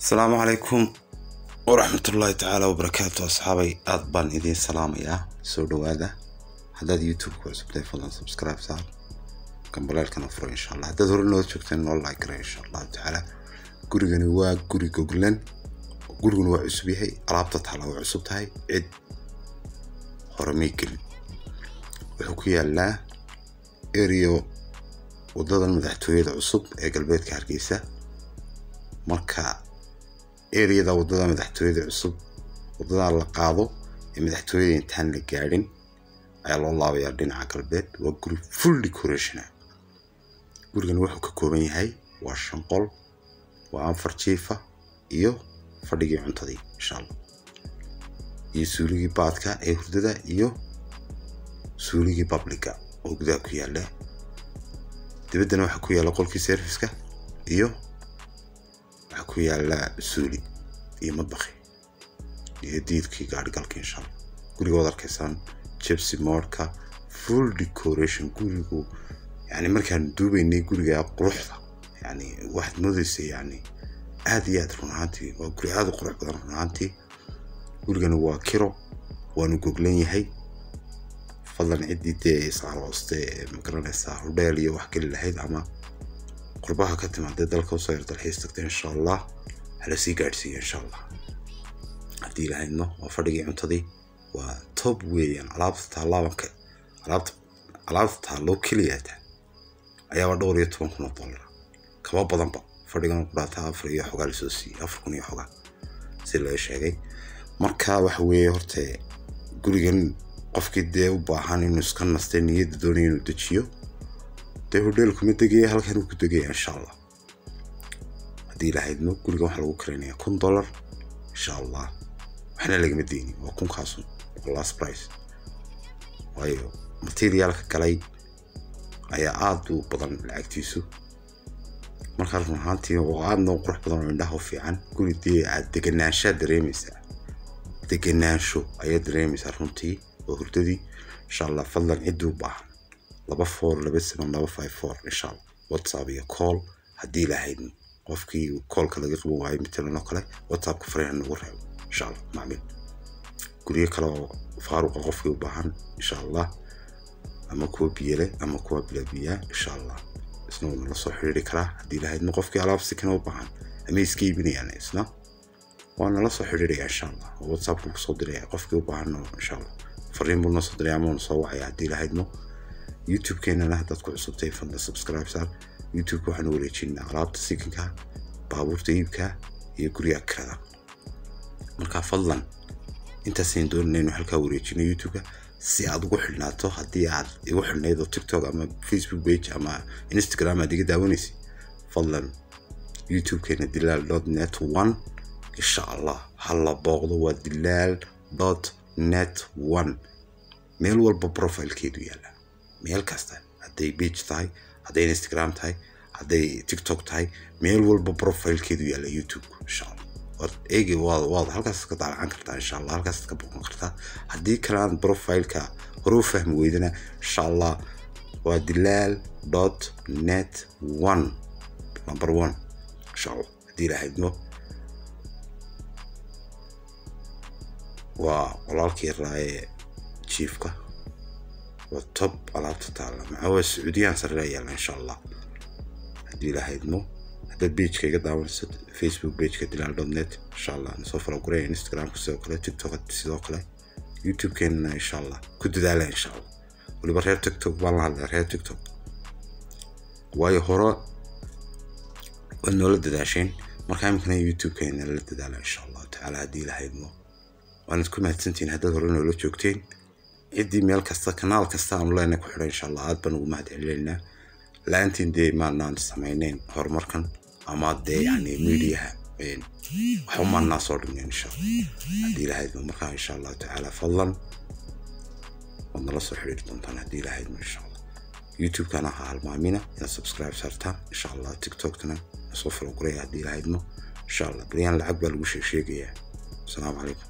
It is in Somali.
asalaamu calaykum waraxmatullaahi tacaala wabarakaatu asxaabay aad baan idiin salaamayaa. Soo dhawaada haddaad youtube ku cusubtay fadlan subscribe saar. Gambaleelkana furo insha allah haddaad hore noola joogteen noo like insha allahu tacaala gurigani waa guri goglan guriguna waa cusub yahay. Alaabta taala waa cusub tahay. Cid hore may gelin wuxuu ku yaalaa erio wadadan madaxtooyada cusub ee galbeedka hargeysa. Marka eriyada waddada madaxtooyada cusub wadadan la qaado ee madaxtooyada intaan la gaadhin ayaa loo laabayaa dhinaca galbeed waa guri full decorationa gurigan wuxuu ka kooban yahay waa shan qol waa afar jiifa iyo fadhigii cuntadii insha iyo suuligii baadka ee hurdada iyo suuligii babliga oo gudaha ku yaalla dibaddana waxaa ku yaalla qolkii serviska iyo ku yaalla suuli iyo madbakhi iyo diidkii gaadhigalka insha allah gurigood arkaysaan jebsi moorka full decoration gurigu. Yani markaan duubaynay guriga quruxda yani waxaad moodaysa yani aad iyo aad run ahaantii waa guri aad u qurux badan run ahaantii gurigana waa kiro waanu goglan yahay. Fadlan ciddii dee iscarooste ma garanaysaa hodheel iyo wax geli lahayd ama qurbaha ka timaadee dalka u soo yar dalxiis tagta insha allah hala sii gaadhsiiya insha allah haddii lahaydno waa fadhigii cuntadii waa tob weeyaan alaabta taalaabanka alaabta alaabta taalloo keliyaata ayaaba dhowr iyo toban kun oo dollar kaba badanba fadhigan ku afar iyo xogaa la soo siiyey afar kun iyo xogaa si laga sheegay marka waxa weeye horta gurigan qofkii dee u baahan inuu iska nastay niyadda doonaya inuu dejiyo dee hodheelkuma degaya halkan uu ku degaya insha allah haddii lahaydno gurigan waxaa lagu karaynayaa kun dollar insha allah waxna lagama deynin waa kunkaasun waa last price. Waayo materiaalka galay ayaa aada u badan lacagtiisu. Markaa run ahaantii oo aadna u qurux badan oo indhaha u fiican. Guri dee aad deganaanshaad dareemaysaa. Deganaansho ayaad dareemaysaa runtii oo hurdadii. Insha allah fadlan ciddii u baahan laba four laba seven laba five four insha whatsapp iyo call haddii lahaydno qofkii koolka laga qaban waayo matalan oo kale whatsappka fariina nagu reebo insha allah macmiil guryo kale oo faaruqa qofkii u baahan insha ama kuwa biyale ama kuwa insha allah isna wuu nala soo xiriiri karaa haddii lahaydno qofkii alaab sikana u baahan ama iska iibinayaan isna waa nala soo xiriiraya insha oo whatsappka ku soo diraya qofkii u baahanno insha fariin buu noo diraya ama uuna wacaya haddii lahaydno youtube-keenana ku cusubtay fadla subscribe saar youtube-ka wareejinaa alaabta sikanka baabuurta iibka iyo guriga kirada marka fadlan intaasaynu doonana inu halkaa wareejino youtube-ka si aad ugu xidhnaato haddii aad igu xidhnayd oo tiktok ama facebook page ama instagram aad iga daawanaysa fadlan youtube-keena dilaal dot net one insha allah hala booqdo waa dilaal dot net one. Meel walba profilkeedu yaalla meel kasta hadday page tahay hadday instagram tahay hadday tiktok tahay meel walba profilkeedu yaalla youtube insha allah eegi waad waad halkaas ka daalacan kartaa insha allah halkaas ka booqan kartaa. Haddii kale aan profileka hore u fahmi weydana insha allah waa dilaal dot net one number one insha haddii lahaydno waa walaalkii raaye jiifka waa tob alaabta taalla maxaa sacuudiyaan sarreera yaalla insha allah haddii lahaydno haddaad pageka iga daawanayso facebook pageka dilaal dot net. insha allah nasoo falo guraya instagramka sidoo kale tiktok sidoo kale youtube-keenana insha allah ku dadaala insha allah waliba reer tiktok baan la hadlaya reer tiktok. waayo hore waad noola dadaasheen markaa iminkana youtube-keena la dadaala insha allahu tacaala haddii lahaydno waanad ku mahadsantihiin haddaad hore noola joogteen ciddii meel kasta kanaal kasta aanu leenay ku xidhan insha allah aad baan ugu mahad celinaynaa la'aantiin dee maanaan samayneyn horumarkan ama dee yani mediaha waxba maanaa soo dhignayn insha allah haddii lahaydno markaa insha allahu tacaala fadlan waad nala soo xidhiiri doontaan haddii lahaydno insha allah youtube-kana ha halmaamina inaad subscribe saartaan insha allah tiktokna nasoo falo guraya haddii lahaydno insha allah baryaan lacag baa lagu sheegsheegayaa asalaamu calaykum